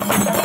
you